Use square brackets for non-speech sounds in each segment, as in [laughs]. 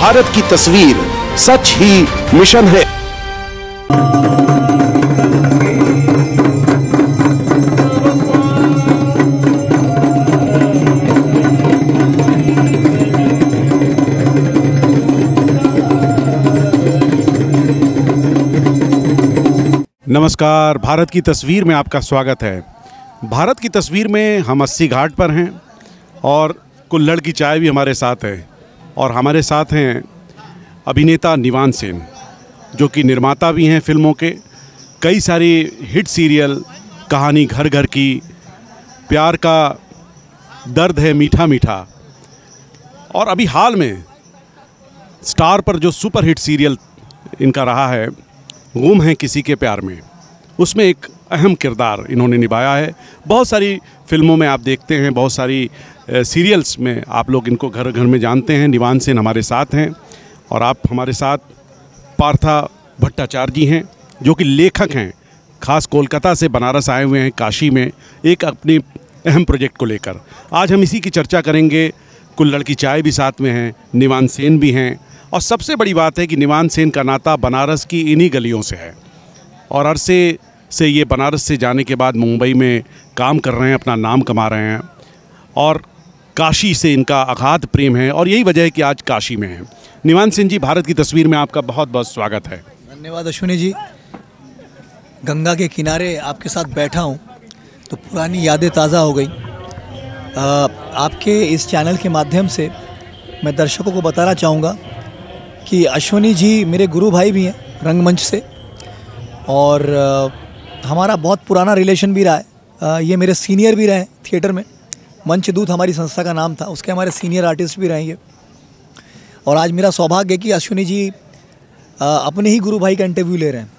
भारत की तस्वीर सच ही मिशन है। नमस्कार, भारत की तस्वीर में आपका स्वागत है। भारत की तस्वीर में हम अस्सी घाट पर हैं और कुल्हड़ की चाय भी हमारे साथ है। और हमारे साथ हैं अभिनेता निवान सेन, जो कि निर्माता भी हैं फ़िल्मों के। कई सारी हिट सीरियल, कहानी घर घर की, प्यार का दर्द है मीठा मीठा। और अभी हाल में स्टार पर जो सुपर हिट सीरियल इनका रहा है, गुम है किसी के प्यार में, उसमें एक अहम किरदार इन्होंने निभाया है। बहुत सारी फ़िल्मों में आप देखते हैं, बहुत सारी सीरियल्स में आप लोग इनको घर घर में जानते हैं, निवान सेन हमारे साथ हैं और आप हमारे साथ पार्था भट्टाचार्य जी हैं, जो कि लेखक हैं। खास कोलकाता से बनारस आए हुए हैं, काशी में, एक अपने अहम प्रोजेक्ट को लेकर। आज हम इसी की चर्चा करेंगे। कुल्लड़ की चाय भी साथ में हैं, निवान सेन भी हैं। और सबसे बड़ी बात है कि निवान सेन का नाता बनारस की इन्हीं गलियों से है। और अरसे से ये बनारस से जाने के बाद मुंबई में काम कर रहे हैं, अपना नाम कमा रहे हैं। और काशी से इनका अगाध प्रेम है और यही वजह है कि आज काशी में है। निवान सिंह जी, भारत की तस्वीर में आपका बहुत बहुत स्वागत है। धन्यवाद अश्विनी जी। गंगा के किनारे आपके साथ बैठा हूँ तो पुरानी यादें ताज़ा हो गई। आपके इस चैनल के माध्यम से मैं दर्शकों को बताना चाहूँगा कि अश्वनी जी मेरे गुरु भाई भी हैं रंगमंच से, और हमारा बहुत पुराना रिलेशन भी रहा है। ये मेरे सीनियर भी रहे थिएटर में। मंच दूत हमारी संस्था का नाम था, उसके हमारे सीनियर आर्टिस्ट भी रहेंगे। और आज मेरा सौभाग्य है कि अश्विनी जी अपने ही गुरु भाई का इंटरव्यू ले रहे हैं।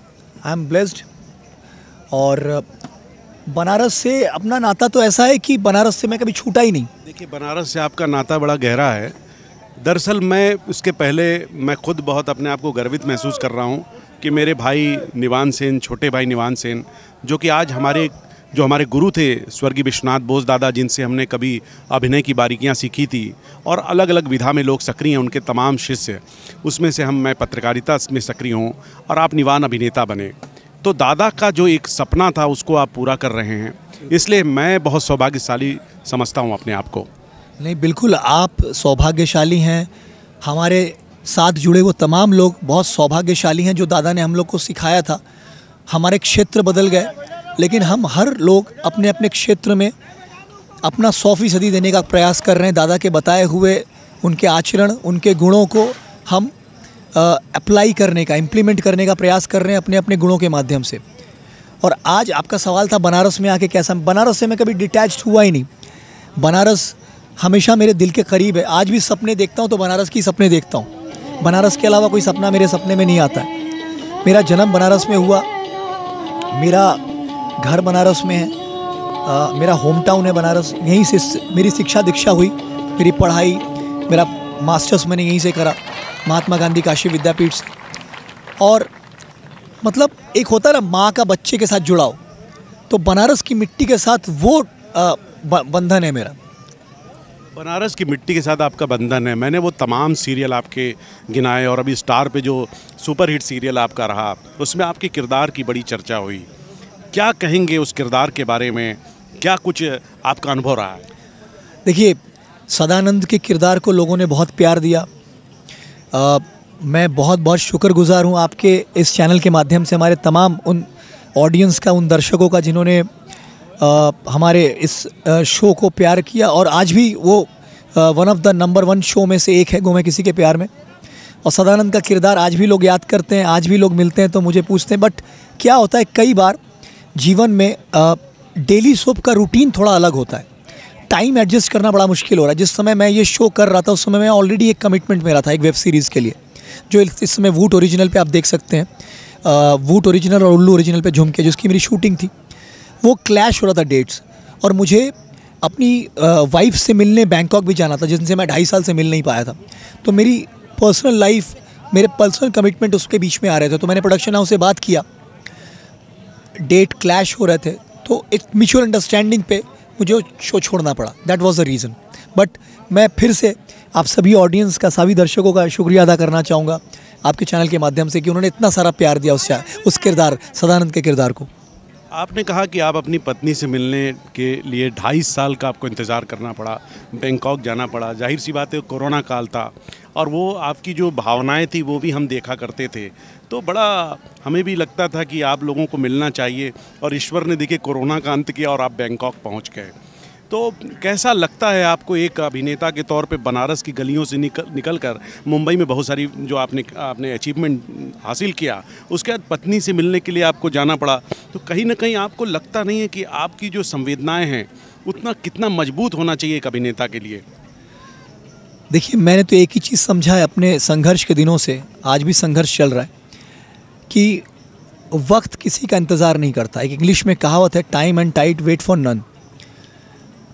आई एम ब्लेस्ड और, बनारस से अपना नाता तो ऐसा है कि बनारस से मैं कभी छूटा ही नहीं। देखिए, बनारस से आपका नाता बड़ा गहरा है। दरअसल मैं उसके पहले मैं खुद बहुत अपने आप को गर्वित महसूस कर रहा हूँ कि मेरे भाई निवान सेन, छोटे भाई निवान सेन, जो कि आज हमारे जो हमारे गुरु थे, स्वर्गीय विश्वनाथ बोस दादा, जिनसे हमने कभी अभिनय की बारीकियाँ सीखी थी, और अलग अलग विधा में लोग सक्रिय हैं, उनके तमाम शिष्य। उसमें से हम, मैं पत्रकारिता में सक्रिय हूँ, और आप निवान अभिनेता बने। तो दादा का जो एक सपना था, उसको आप पूरा कर रहे हैं। इसलिए मैं बहुत सौभाग्यशाली समझता हूँ अपने आप को। नहीं, बिल्कुल, आप सौभाग्यशाली हैं। हमारे साथ जुड़े वो तमाम लोग बहुत सौभाग्यशाली हैं, जो दादा ने हम लोग को सिखाया था। हमारे क्षेत्र बदल गए। लेकिन हम हर लोग अपने अपने क्षेत्र में अपना सौ फ़ीसदी देने का प्रयास कर रहे हैं। दादा के बताए हुए उनके आचरण, उनके गुणों को हम अप्लाई करने का इम्प्लीमेंट करने का प्रयास कर रहे हैं अपने अपने गुणों के माध्यम से। और आज आपका सवाल था बनारस में आके कैसा, बनारस से मैं कभी डिटैच हुआ ही नहीं। बनारस हमेशा मेरे दिल के करीब है। आज भी सपने देखता हूँ तो बनारस की सपने देखता हूँ। बनारस के अलावा कोई सपना मेरे सपने में नहीं आता। है मेरा जन्म बनारस में हुआ। मेरा घर बनारस में है। आ, मेरा होम टाउन है बनारस। यहीं से मेरी शिक्षा दीक्षा हुई मेरी पढ़ाई मेरा मास्टर्स मैंने यहीं से करा महात्मा गांधी काशी विद्यापीठ से। और मतलब एक होता ना माँ का बच्चे के साथ जुड़ाव। तो बनारस की मिट्टी के साथ वो बंधन है मेरा। बनारस की मिट्टी के साथ आपका बंधन है। मैंने वो तमाम सीरियल आपके गिनाए और अभी स्टार पे जो सुपर हिट सीरियल आपका रहा उसमें आपके किरदार की बड़ी चर्चा हुई। क्या कहेंगे उस किरदार के बारे में? क्या कुछ आपका अनुभव रहा है? देखिए सदानंद के किरदार को लोगों ने बहुत प्यार दिया। आ, मैं बहुत बहुत शुक्रगुजार हूँ आपके इस चैनल के माध्यम से। हमारे तमाम उन ऑडियंस का उन दर्शकों का जिन्होंने हमारे इस शो को प्यार किया। और आज भी वो one of the number one show में से एक है गुमे किसी के प्यार में। और सदानंद का किरदार आज भी लोग याद करते हैं आज भी लोग मिलते हैं तो मुझे पूछते हैं। बट क्या होता है कई बार जीवन में डेली सोप का रूटीन थोड़ा अलग होता है। टाइम एडजस्ट करना बड़ा मुश्किल हो रहा है। जिस समय मैं ये शो कर रहा था, उस समय मैं ऑलरेडी एक कमिटमेंट मेरा था, एक वेब सीरीज़ के लिए। जो इस समय वूट ओरिजिनल पे आप देख सकते हैं। वूट ओरिजिनल और उल्लू ओरिजिनल पे झुमके, जिसकी मेरी शूटिंग थी, वो क्लैश हो रहा था डेट्स और मुझे अपनी वाइफ से मिलने बैंकॉक भी जाना था, जिनसे मैं ढाई साल से मिल नहीं पाया था। तो मेरी पर्सनल लाइफ मेरे पर्सनल कमिटमेंट उसके बीच में आ रहे थे। तो मैंने प्रोडक्शन हाउस से बात किया। डेट क्लैश हो रहे थे तो एक म्यूचुअल अंडरस्टैंडिंग पे मुझे शो छोड़ना पड़ा। That was the reason but मैं फिर से आप सभी ऑडियंस का, सभी दर्शकों का शुक्रिया अदा करना चाहूँगा आपके चैनल के माध्यम से कि उन्होंने इतना सारा प्यार दिया उस उस किरदार, सदानंद के किरदार को। आपने कहा कि आप अपनी पत्नी से मिलने के लिए ढाई साल का आपको इंतज़ार करना पड़ा, बैंकॉक जाना पड़ा, ज़ाहिर सी बात है कोरोना काल था, और वो आपकी जो भावनाएँ थी वो भी हम देखा करते थे। तो बड़ा हमें भी लगता था कि आप लोगों को मिलना चाहिए, और ईश्वर ने देखे कोरोना का अंत किया और आप बैंकॉक पहुँच गए। तो कैसा लगता है आपको एक अभिनेता के तौर पे बनारस की गलियों से निकल निकल कर मुंबई में बहुत सारी जो आपने आपने अचीवमेंट हासिल किया, उसके बाद पत्नी से मिलने के लिए आपको जाना पड़ा तो कहीं ना कहीं आपको लगता नहीं है कि आपकी जो संवेदनाएँ हैं, उतना कितना मज़बूत होना चाहिए एक अभिनेता के लिए? देखिए, मैंने तो एक ही चीज़ समझा है अपने संघर्ष के दिनों से, आज भी संघर्ष चल रहा है, कि वक्त किसी का इंतज़ार नहीं करता। एक इंग्लिश में कहावत है time and tide wait for none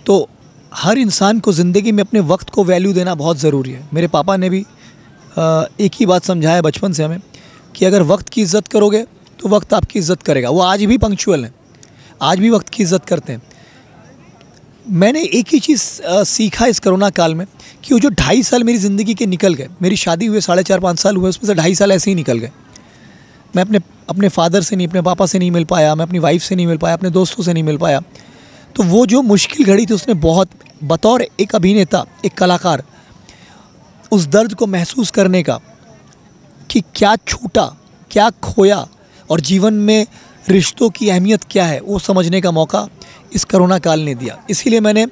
तो हर इंसान को ज़िंदगी में अपने वक्त को वैल्यू देना बहुत ज़रूरी है। मेरे पापा ने भी एक ही बात समझाया बचपन से हमें कि अगर वक्त की इज़्ज़त करोगे तो वक्त आपकी इज़्ज़त करेगा। वो आज भी पंक्चुअल हैं। आज भी वक्त की इज़्ज़त करते हैं। मैंने एक ही चीज़ सीखा इस कोरोना काल में कि वो जो ढाई साल मेरी ज़िंदगी के निकल गए, मेरी शादी हुए, साढ़े चार पाँच साल हुए, उसमें से ढाई साल ऐसे ही निकल गए। मैं अपने अपने फादर से नहीं, अपने पापा से नहीं मिल पाया, मैं अपनी वाइफ से नहीं मिल पाया, अपने दोस्तों से नहीं मिल पाया। तो वो जो मुश्किल घड़ी थी उसने बहुत, बतौर एक अभिनेता, एक कलाकार, उस दर्द को महसूस करने का कि क्या छूटा, क्या खोया और जीवन में रिश्तों की अहमियत क्या है, वो समझने का मौका इस करोना काल ने दिया। इसीलिए मैंने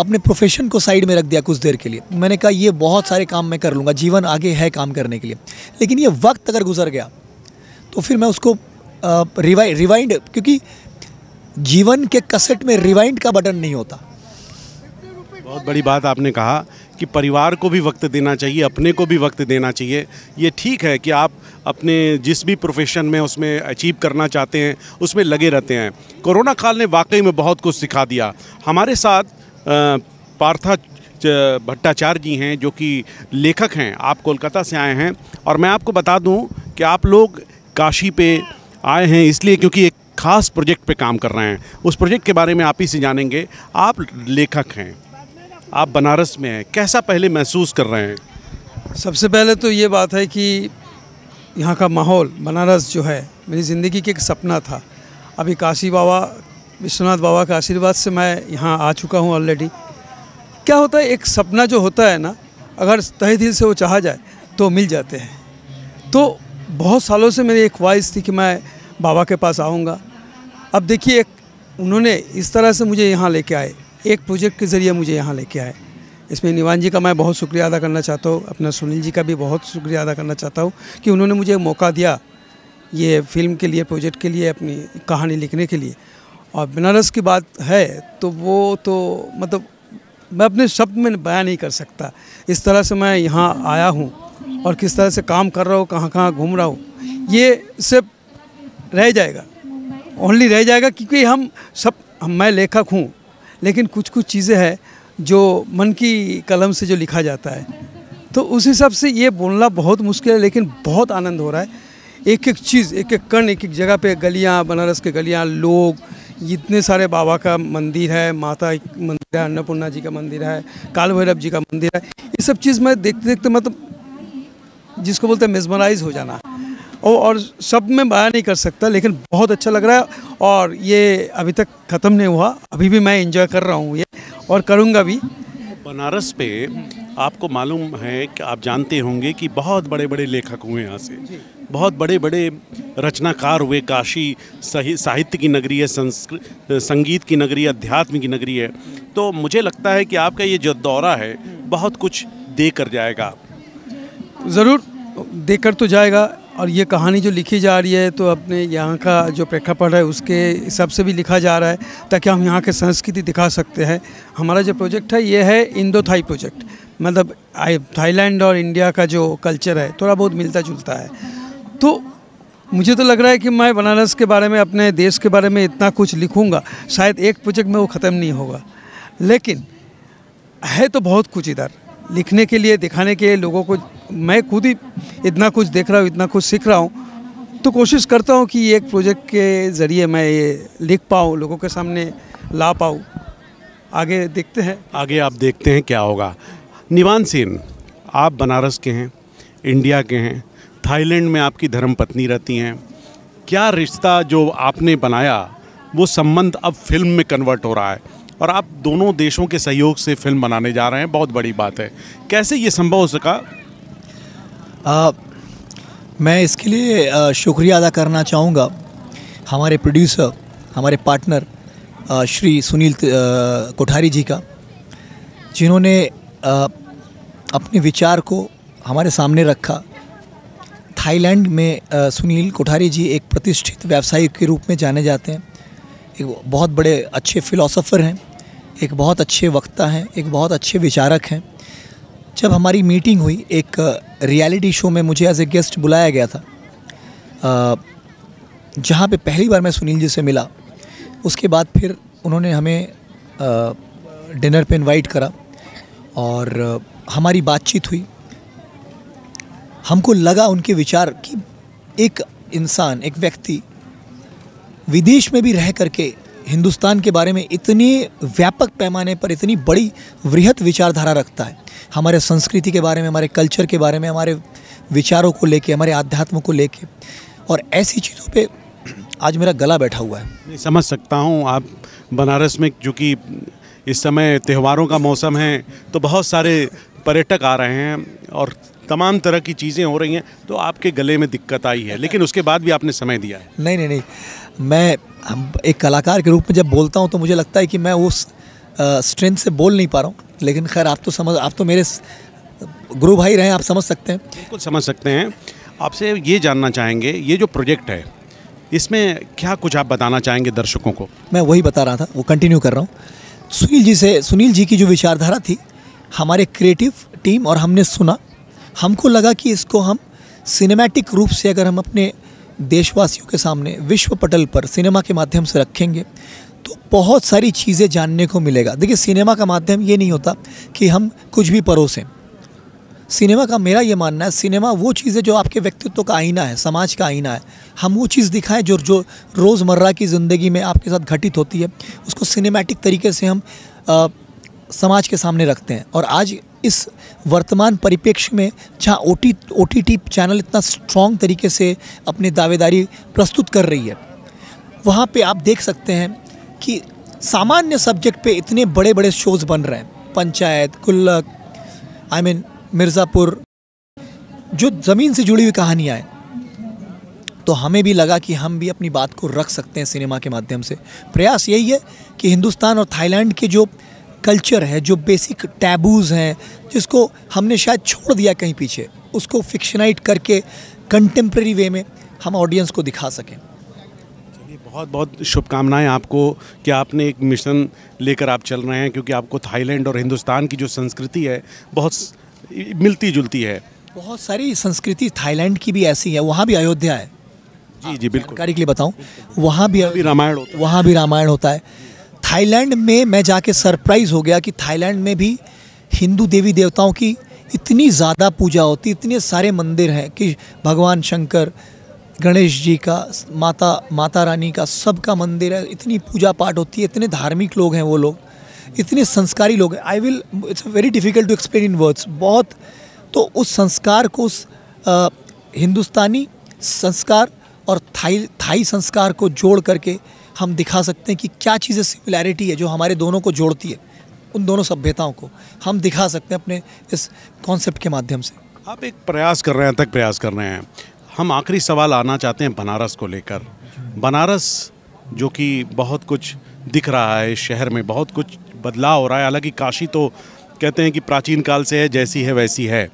अपने प्रोफेशन को साइड में रख दिया कुछ देर के लिए। मैंने कहा, ये बहुत सारे काम मैं कर लूँगा, जीवन आगे है काम करने के लिए। लेकिन ये वक्त अगर गुजर गया तो फिर मैं उसको रिवाइंड रिवाइंड क्योंकि जीवन के कसेट में रिवाइंड का बटन नहीं होता। बहुत बड़ी बात आपने कहा कि परिवार को भी वक्त देना चाहिए, अपने को भी वक्त देना चाहिए। ये ठीक है कि आप अपने जिस भी प्रोफेशन में उसमें अचीव करना चाहते हैं, उसमें लगे रहते हैं। कोरोना काल ने वाकई में बहुत कुछ सिखा दिया। हमारे साथ पार्था भट्टाचार्य जी हैं, जो कि लेखक हैं। आप कोलकाता से आए हैं। और मैं आपको बता दूँ कि आप लोग काशी पे आए हैं इसलिए क्योंकि एक खास प्रोजेक्ट पे काम कर रहे हैं। उस प्रोजेक्ट के बारे में आप ही से जानेंगे। आप लेखक हैं। आप बनारस में हैं। कैसा पहले महसूस कर रहे हैं? सबसे पहले तो ये बात है कि यहाँ का माहौल, बनारस जो है, मेरी ज़िंदगी का एक सपना था। अभी काशी बाबा, विश्वनाथ बाबा का आशीर्वाद से मैं यहाँ आ चुका हूँ ऑलरेडी क्या होता है, एक सपना जो होता है ना, अगर तहे दिल से वो चाहा जाए तो मिल जाते हैं। तो बहुत सालों से मेरी एक ख्वाहिश थी कि मैं बाबा के पास आऊँगा। अब देखिए एक, उन्होंने इस तरह से मुझे यहाँ लेके आए। एक प्रोजेक्ट के ज़रिए मुझे यहाँ लेके आए। इसमें निवान जी का मैं बहुत शुक्रिया अदा करना चाहता हूँ, अपना सुनील जी का भी बहुत शुक्रिया अदा करना चाहता हूँ कि उन्होंने मुझे मौका दिया ये फ़िल्म के लिए प्रोजेक्ट के लिए, अपनी कहानी लिखने के लिए। और बनारस की बात है तो वो तो मतलब मैं अपने शब्द में बयान नहीं कर सकता। इस तरह से मैं यहाँ आया हूँ और किस तरह से काम कर रहा हूँ कहाँ कहाँ घूम रहा हूँ, ये सिर्फ़ रह जाएगा। ओनली रह जाएगा क्योंकि हम सब, हम, मैं लेखक हूँ, लेकिन कुछ कुछ चीज़ें हैं जो मन की कलम से जो लिखा जाता है। तो उस हिसाब से ये बोलना बहुत मुश्किल है, लेकिन बहुत आनंद हो रहा है। एक एक चीज़ एक एक कण एक एक जगह पे गलियाँ, बनारस के गलियाँ, लोग, इतने सारे बाबा का मंदिर है, माता मंदिर है, अन्नपूर्णा जी का मंदिर है काल भैरव जी का मंदिर है। ये सब चीज़ मैं देखते देखते मतलब जिसको बोलते हैं मेजमराइज हो जाना। और और सब में बयान नहीं कर सकता लेकिन बहुत अच्छा लग रहा है और ये अभी तक ख़त्म नहीं हुआ अभी भी मैं इंजॉय कर रहा हूँ ये और करूँगा भी। बनारस पे आपको मालूम है कि आप जानते होंगे कि बहुत बड़े बड़े लेखक हुए यहाँ से। बहुत बड़े बड़े रचनाकार हुए काशी सही साहित्य की नगरी है संस्कृत संगीत की नगरी है अध्यात्म की नगरी है। तो मुझे लगता है कि आपका ये जो दौरा है बहुत कुछ दे कर जाएगा। ज़रूर देकर तो जाएगा। और ये कहानी जो लिखी जा रही है तो अपने यहाँ का जो प्रेक्षापट है, उसके हिसाब से भी लिखा जा रहा है, ताकि हम यहाँ के संस्कृति दिखा सकते हैं। हमारा जो प्रोजेक्ट है, ये है इंडो थाई प्रोजेक्ट। मतलब थाईलैंड और इंडिया का जो कल्चर है, थोड़ा बहुत मिलता जुलता है। तो मुझे तो लग रहा है कि मैं बनारस के बारे में, अपने देश के बारे में इतना कुछ लिखूँगा, शायद एक प्रोजेक्ट में वो ख़त्म नहीं होगा। लेकिन, है तो बहुत कुछ इधर। लिखने के लिए, दिखाने के लिए लोगों को, मैं खुद ही इतना कुछ देख रहा हूँ, इतना कुछ सीख रहा हूँ। तो कोशिश करता हूँ कि एक प्रोजेक्ट के ज़रिए मैं ये लिख पाऊँ, लोगों के सामने ला पाऊँ। आगे देखते हैं। आगे आप देखते हैं क्या होगा। निवान सेन, आप बनारस के हैं, इंडिया के हैं, थाईलैंड में आपकी धर्म पत्नी रहती हैं। क्या रिश्ता जो आपने बनाया, वो संबंध अब फ़िल्म में कन्वर्ट हो रहा है? और आप दोनों देशों के सहयोग से फ़िल्म बनाने जा रहे हैं बहुत बड़ी बात है। कैसे ये संभव हो सका? आ, मैं इसके लिए शुक्रिया अदा करना चाहूँगा। हमारे प्रोड्यूसर हमारे पार्टनर श्री सुनील कोठारी जी का जिन्होंने अपने विचार को हमारे सामने रखा। थाईलैंड में सुनील कोठारी जी एक प्रतिष्ठित व्यवसायी के रूप में जाने जाते हैं। एक बहुत बड़े अच्छे फिलोसोफर हैं। एक बहुत अच्छे वक्ता हैं, एक बहुत अच्छे विचारक हैं। जब हमारी मीटिंग हुई, एक रियलिटी शो में मुझे एज ए गेस्ट बुलाया गया था। जहाँ पे पहली बार मैं सुनील जी से मिला, उसके बाद फिर उन्होंने हमें डिनर पे इनवाइट करा और हमारी बातचीत हुई। हमको लगा उनके विचार कि एक इंसान, एक व्यक्ति विदेश में भी रह करके हिंदुस्तान के बारे में इतनी व्यापक पैमाने पर इतनी बड़ी वृहत विचारधारा रखता है। हमारे संस्कृति के बारे में, हमारे कल्चर के बारे में, हमारे विचारों को लेके, हमारे आध्यात्म को लेके और ऐसी चीज़ों पे आज मेरा गला बैठा हुआ है। समझ सकता हूँ, आप बनारस में चूँकि इस समय त्योहारों का मौसम है तो बहुत सारे पर्यटक आ रहे हैं और तमाम तरह की चीज़ें हो रही हैं तो आपके गले में दिक्कत आई है लेकिन उसके बाद भी आपने समय दिया है। नहीं नहीं नहीं मैं हम एक कलाकार के रूप में जब बोलता हूँ तो मुझे लगता है कि मैं उस स्ट्रेंथ से बोल नहीं पा रहा हूँ। लेकिन खैर आप तो समझ आप तो मेरे गुरु भाई रहे आप समझ सकते हैं। बिल्कुल समझ सकते हैं। आपसे ये जानना चाहेंगे ये जो प्रोजेक्ट है इसमें क्या कुछ आप बताना चाहेंगे दर्शकों को? मैं वही बता रहा था वो कंटिन्यू कर रहा हूँ। सुनील जी से सुनील जी की जो विचारधारा थी हमारे क्रिएटिव टीम और हमने सुना हमको लगा कि इसको हम सिनेमैटिक रूप से अगर हम अपने देशवासियों के सामने, विश्व पटल पर सिनेमा के माध्यम से रखेंगे तो बहुत सारी चीज़ें जानने को मिलेगा। देखिए सिनेमा का माध्यम ये नहीं होता कि हम कुछ भी परोसें। सिनेमा का मेरा ये मानना है सिनेमा वो चीज़ है जो आपके व्यक्तित्व का आईना है, समाज का आईना है, हम वो चीज़ दिखाएँ जो जो रोज़मर्रा की ज़िंदगी में आपके साथ घटित होती है। उसको सिनेमैटिक तरीके से हम समाज के सामने रखते हैं। और आज इस वर्तमान परिप्रेक्ष्य में जहाँ O T O T T channel इतना स्ट्रॉन्ग तरीके से अपनी दावेदारी प्रस्तुत कर रही है, वहाँ पे आप देख सकते हैं कि सामान्य सब्जेक्ट पे इतने बड़े बड़े शोज़ बन रहे हैं। पंचायत, गुल्लक आई मीन मिर्ज़ापुर, जो ज़मीन से जुड़ी हुई कहानियाँ हैं तो हमें भी लगा कि हम भी अपनी बात को रख सकते हैं सिनेमा के माध्यम से। प्रयास यही है कि हिंदुस्तान और थाईलैंड के जो कल्चर है जो बेसिक टैबूज़ हैं जिसको हमने शायद छोड़ दिया कहीं पीछे उसको फिक्शनाइट करके कंटेम्प्रेरी वे में हम ऑडियंस को दिखा सकें। बहुत बहुत शुभकामनाएँ आपको कि आपने एक मिशन लेकर आप चल रहे हैं क्योंकि आपको थाईलैंड और हिंदुस्तान की जो संस्कृति है बहुत मिलती जुलती है। बहुत सारी संस्कृति थाईलैंड की भी ऐसी है वहाँ भी अयोध्या है। जी जी बिल्कुल। जानकारी के लिए बताऊँ वहाँ भी भी रामायण होता है। वहाँ भी रामायण होता है। थाईलैंड में मैं जाके सरप्राइज़ हो गया कि थाईलैंड में भी हिंदू देवी देवताओं की इतनी ज़्यादा पूजा होती इतने सारे मंदिर हैं कि भगवान शंकर गणेश जी का माता माता रानी का सबका मंदिर है इतनी पूजा पाठ होती है इतने धार्मिक लोग हैं वो लोग इतने संस्कारी लोग हैं। I will it's very difficult to explain in words बहुत। तो उस संस्कार को उस आ, हिंदुस्तानी संस्कार और थाई थाई संस्कार को जोड़ करके हम दिखा सकते हैं कि क्या चीज़ें सिमिलैरिटी है जो हमारे दोनों को जोड़ती है, उन दोनों सभ्यताओं को। हम दिखा सकते हैं अपने इस कॉन्सेप्ट के माध्यम से। आप एक प्रयास कर रहे हैं तक प्रयास कर रहे हैं। हम आखिरी सवाल आना चाहते हैं बनारस को लेकर। बनारस, जो कि बहुत कुछ दिख रहा है इस शहर में, बहुत कुछ बदलाव हो रहा है। हालाँकि काशी तो कहते हैं कि प्राचीन काल से है, जैसी है, वैसी है।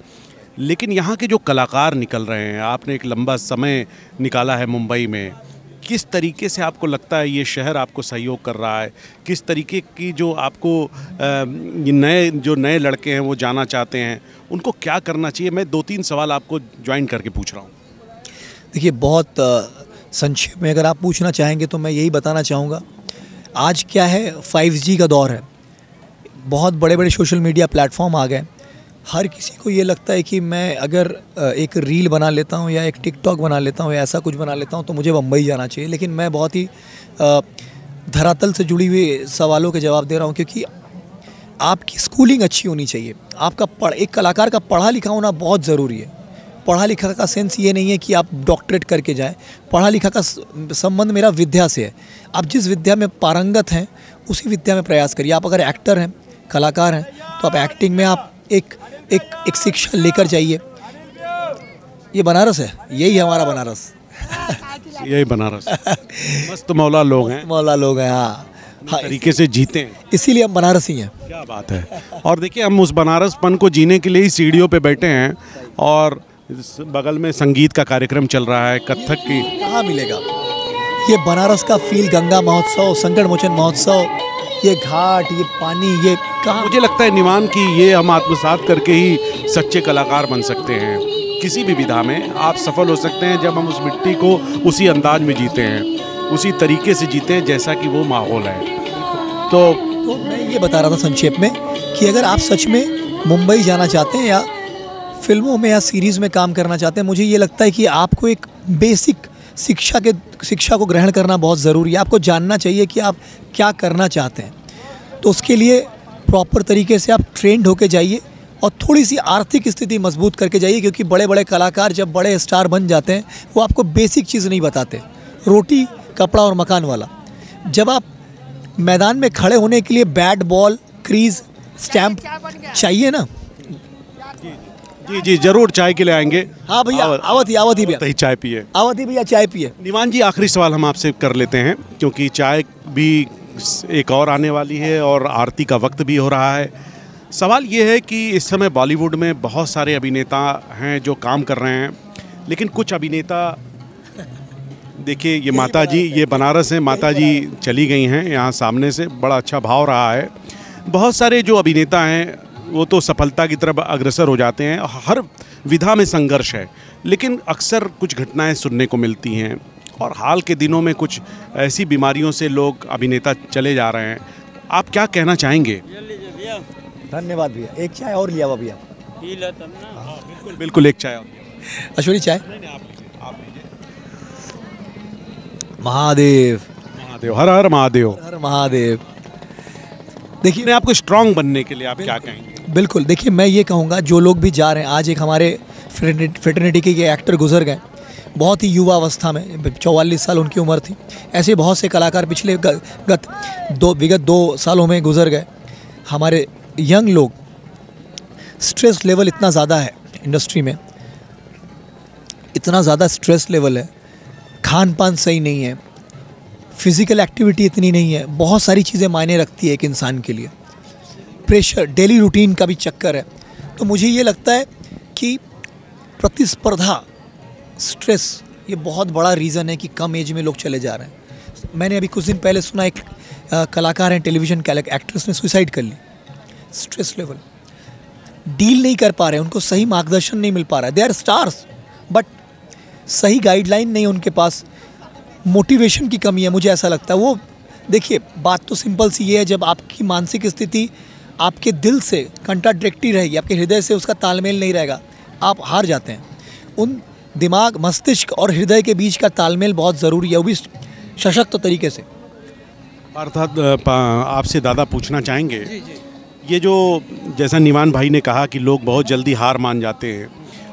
लेकिन यहाँ के जो कलाकार निकल रहे हैं, आपने एक लंबा समय निकाला है मुंबई में। किस तरीके से आपको लगता है ये शहर आपको सहयोग कर रहा है? किस तरीके की जो आपको नए, जो नए लड़के हैं वो जाना चाहते हैं, उनको क्या करना चाहिए? मैं दो तीन सवाल आपको ज्वाइन करके पूछ रहा हूँ। देखिए, बहुत संक्षेप में अगर आप पूछना चाहेंगे तो मैं यही बताना चाहूँगा। आज क्या है, फाइव का दौर है। बहुत बड़े बड़े सोशल मीडिया प्लेटफॉर्म आ गए। हर किसी को ये लगता है कि मैं अगर एक रील बना लेता हूँ या एक टिकटॉक बना लेता हूँ या ऐसा कुछ बना लेता हूँ तो मुझे बम्बई जाना चाहिए। लेकिन मैं बहुत ही धरातल से जुड़ी हुई सवालों के जवाब दे रहा हूँ क्योंकि आपकी स्कूलिंग अच्छी होनी चाहिए। आपका पढ़, एक कलाकार का पढ़ा लिखा होना बहुत ज़रूरी है। पढ़ा लिखा का सेंस ये नहीं है कि आप डॉक्टरेट करके जाएँ। पढ़ा लिखा का संबंध मेरा विद्या से है। आप जिस विद्या में पारंगत हैं, उसी विद्या में प्रयास करिए। आप अगर एक्टर हैं, कलाकार हैं तो आप एक्टिंग में आप एक एक एक शिक्षा लेकर जाइए। ये बनारस है? यही हमारा बनारस। यही बनारस। मस्त मौला लोग हैं। मौला लोग हैं हाँ। हाँ तरीके से जीते हैं। इसीलिए हम बनारसी हैं। क्या बात है। और देखिए हम उस बनारसपन को जीने के लिए ही सीढ़ियों पे बैठे हैं और बगल में संगीत का कार्यक्रम चल रहा है कथक की। कहाँ मिलेगा? ये बनारस का फील गंगा महोत्सव संकट मोचन महोत्सव ये घाट ये पानी ये कहाँ? मुझे लगता है निवान की ये हम आत्मसात करके ही सच्चे कलाकार बन सकते हैं। किसी भी विधा में आप सफल हो सकते हैं जब हम उस मिट्टी को उसी अंदाज में जीते हैं उसी तरीके से जीते हैं जैसा कि वो माहौल है। तो तो मैं ये बता रहा था संक्षेप में कि अगर आप सच में मुंबई जाना चाहते हैं या फ़िल्मों में या सीरीज़ में काम करना चाहते हैं मुझे ये लगता है कि आपको एक बेसिक शिक्षा के शिक्षा को ग्रहण करना बहुत ज़रूरी है। आपको जानना चाहिए कि आप क्या करना चाहते हैं। तो उसके लिए प्रॉपर तरीके से आप ट्रेंड होके जाइए और थोड़ी सी आर्थिक स्थिति मज़बूत करके जाइए क्योंकि बड़े बड़े कलाकार जब बड़े स्टार बन जाते हैं वो आपको बेसिक चीज़ नहीं बताते। रोटी कपड़ा और मकान वाला। जब आप मैदान में खड़े होने के लिए बैट बॉल क्रीज स्टैम्प चाहिए ना? जी जी ज़रूर चाय के लिए आएँगे। हाँ भैया आवत ही आवत ही भैया। तो चाय पिए। आवत ही भैया चाय पिए। निवान जी आखिरी सवाल हम आपसे कर लेते हैं क्योंकि चाय भी एक और आने वाली है और आरती का वक्त भी हो रहा है। सवाल ये है कि इस समय बॉलीवुड में बहुत सारे अभिनेता हैं जो काम कर रहे हैं लेकिन कुछ अभिनेता देखिए ये माता [laughs] जी ये बनारस हैं माता जी चली गई हैं यहाँ सामने से बड़ा अच्छा भाव रहा है। बहुत सारे जो अभिनेता हैं वो तो सफलता की तरफ़ अग्रसर हो जाते हैं। हर विधा में संघर्ष है लेकिन अक्सर कुछ घटनाएँ सुनने को मिलती हैं और हाल के दिनों में कुछ ऐसी बीमारियों से लोग अभिनेता चले जा रहे हैं। आप क्या कहना चाहेंगे? धन्यवाद भैया। एक चाय और लिया हुआ भैया। बिल्कुल बिल्कुल एक चाय और। अश्वनी चाय? महादेव। महादेव हर हर महादेव। हर महादेव। देखिए आपको स्ट्रांग बनने के लिए आप क्या कहेंगे? बिल्कुल, देखिए मैं ये कहूँगा, जो लोग भी जा रहे हैं, आज एक हमारे फेटर्निटी के ये एक्टर गुजर गए, बहुत ही युवा अवस्था में, चौवालीस साल उनकी उम्र थी, ऐसे बहुत से कलाकार पिछले गत दो, विगत दो सालों में गुजर गए, हमारे यंग लोग स्ट्रेस लेवल इतना ज़्यादा है इंडस्ट्री में, इतना ज़्यादा स्ट्रेस लेवल है खान पान सही नहीं है फ़िज़िकल एक्टिविटी इतनी नहीं है, बहुत सारी चीज़ें मायने रखती है एक इंसान के लिए। प्रेशर डेली रूटीन का भी चक्कर है। तो मुझे ये लगता है कि प्रतिस्पर्धा स्ट्रेस ये बहुत बड़ा रीज़न है कि कम एज में लोग चले जा रहे हैं। मैंने अभी कुछ दिन पहले सुना एक अ, कलाकार हैं टेलीविज़न के अलग एक्ट्रेस ने सुसाइड कर ली। स्ट्रेस लेवल डील नहीं कर पा रहे उनको सही मार्गदर्शन नहीं मिल पा रहा है। दे आर स्टार्स बट सही गाइडलाइन नहीं उनके पास। मोटिवेशन की कमी है मुझे ऐसा लगता है। वो देखिए बात तो सिंपल सी ये है जब आपकी मानसिक स्थिति आपके दिल से कंट्राडिक्टी रहेगी आपके हृदय से उसका तालमेल नहीं रहेगा आप हार जाते हैं। उन दिमाग मस्तिष्क और हृदय के बीच का तालमेल बहुत ज़रूरी है वो भी सशक्त तो तरीके से। अर्थात आपसे दादा पूछना चाहेंगे? जी जी। ये जो जैसा निवान भाई ने कहा कि लोग बहुत जल्दी हार मान जाते हैं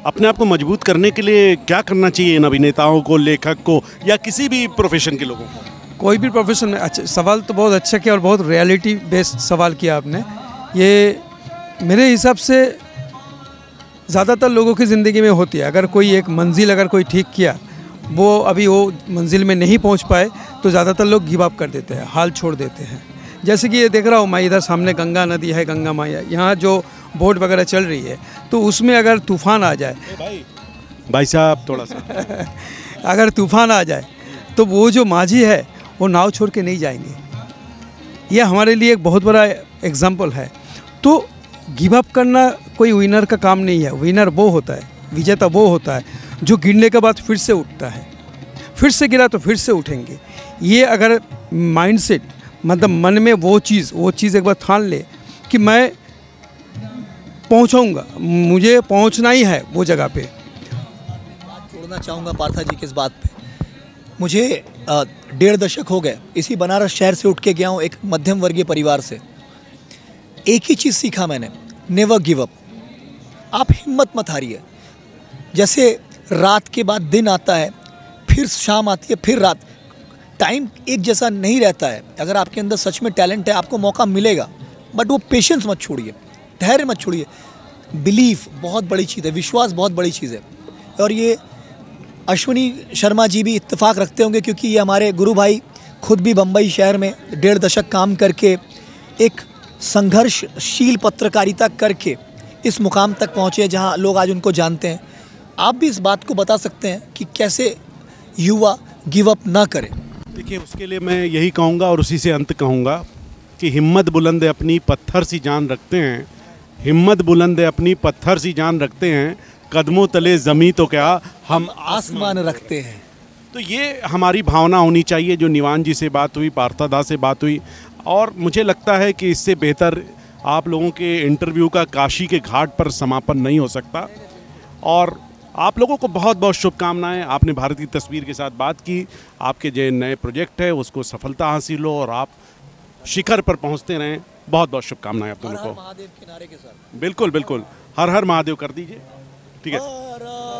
अपने आप को मज़बूत करने के लिए क्या करना चाहिए इन अभिनेताओं को लेखक को या किसी भी प्रोफेशन के लोगों को? कोई भी प्रोफेशन में अच्छा सवाल तो बहुत अच्छा किया और बहुत रियलिटी बेस्ड सवाल किया आपने। ये मेरे हिसाब से ज़्यादातर लोगों की ज़िंदगी में होती है। अगर कोई एक मंजिल अगर कोई ठीक किया वो अभी वो मंजिल में नहीं पहुँच पाए तो ज़्यादातर लोग गिव अप कर देते हैं हाल छोड़ देते हैं। जैसे कि ये देख रहा हूँ मैं इधर सामने गंगा नदी है गंगा माया। यहाँ जो बोट वगैरह चल रही है तो उसमें अगर तूफ़ान आ जाए भाई साहब थोड़ा सा। [laughs] अगर तूफ़ान आ जाए तो वो जो माझी है वो नाव छोड़ के नहीं जाएँगे। ये हमारे लिए एक बहुत बड़ा एग्ज़ाम्पल है। तो गिव अप करना कोई विनर का काम नहीं है। विनर वो होता है, विजेता वो होता है, जो गिरने के बाद फिर से उठता है। फिर से गिरा तो फिर से उठेंगे। ये अगर माइंडसेट मतलब मन में वो चीज़ वो चीज़ एक बार ठान ले कि मैं पहुंचाऊँगा, मुझे पहुँचना ही है वो जगह पे। जोड़ना चाहूँगा पार्था जी किस बात पे। मुझे डेढ़ दशक हो गए। इसी बनारस शहर से उठ के गया हूँ एक मध्यम वर्गीय परिवार से। एक ही चीज़ सीखा मैंने नेवर गिव अप आप हिम्मत मत हारिए। जैसे रात के बाद दिन आता है, फिर शाम आती है, फिर रात। टाइम एक जैसा नहीं रहता है। अगर आपके अंदर सच में टैलेंट है, आपको मौका मिलेगा बट वो पेशेंस मत छोड़िए, धैर्य मत छोड़िए। बिलीफ बहुत बड़ी चीज़ है, विश्वास बहुत बड़ी चीज़ है। और ये अश्विनी शर्मा जी भी इत्तेफाक रखते होंगे, क्योंकि ये हमारे गुरु भाई खुद भी बम्बई शहर में डेढ़ दशक काम करके एक संघर्षशील पत्रकारिता करके इस मुकाम तक पहुँचे जहाँ लोग आज उनको जानते हैं। आप भी इस बात को बता सकते हैं कि कैसे युवा गिव अप ना करें। देखिए, उसके लिए मैं यही कहूँगा और उसी से अंत कहूँगा कि हिम्मत बुलंद अपनी, पत्थर सी जान रखते हैं। हिम्मत बुलंद अपनी, पत्थर सी जान रखते हैं। कदमों तले ज़मी तो क्या हम आसमान रखते हैं। तो ये हमारी भावना होनी चाहिए, जो निवान जी से बात हुई, पार्था पार्थादा से बात हुई। और मुझे लगता है कि इससे बेहतर आप लोगों के इंटरव्यू का काशी के घाट पर समापन नहीं हो सकता। और आप लोगों को बहुत बहुत शुभकामनाएँ। आपने भारत की तस्वीर के साथ बात की। आपके जो नए प्रोजेक्ट है उसको सफलता हासिल हो और आप शिखर पर पहुँचते रहें। बहुत बहुत शुभकामनाएँ आप दोनों को। बिल्कुल बिल्कुल। हर हर महादेव कर दीजिए। ठीक है?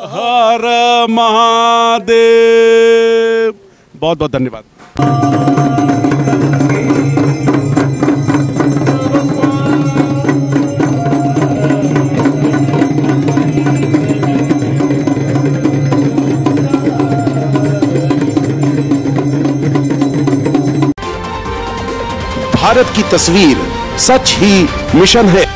हर महादेव। बहुत बहुत धन्यवाद। भारत की तस्वीर सच ही मिशन है।